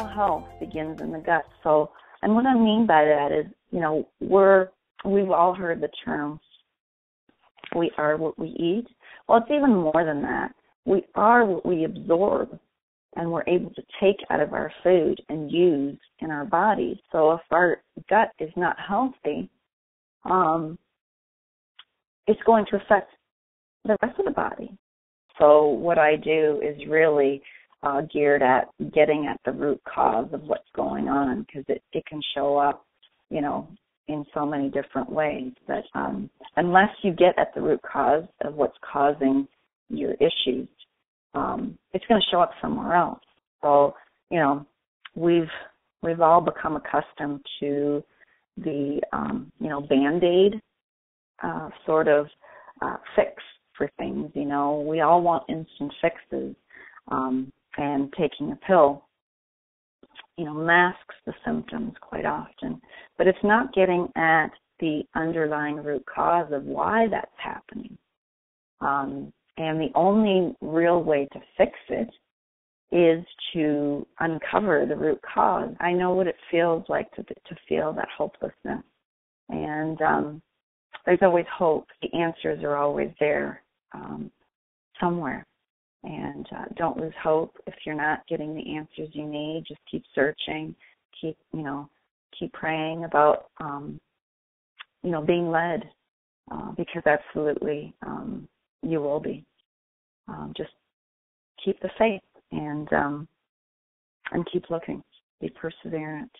health begins in the gut. So, and what I mean by that is, you know, we're we've all heard the term we are what we eat. Well, it's even more than that. We are what we absorb and we're able to take out of our food and use in our bodies. So if our gut is not healthy, um, it's going to affect the rest of the body. So what I do is really uh, geared at getting at the root cause of what's going on because it, it can show up, you know, in so many different ways. But um, unless you get at the root cause of what's causing your issues, um, it's going to show up somewhere else. So you know, we've we've all become accustomed to the um, you know band aid uh, sort of uh, fix for things. You know, we all want instant fixes, um, and taking a pill, you know, masks the symptoms quite often. But it's not getting at the underlying root cause of why that's happening. Um, and the only real way to fix it is to uncover the root cause. I know what it feels like to to feel that hopelessness, and um, there's always hope. The answers are always there um, somewhere. And uh, don't lose hope if you're not getting the answers you need. Just keep searching. Keep you know keep praying about um, you know being led uh, because absolutely um, you will be. Um, just keep the faith and um, and keep looking. Be perseverant.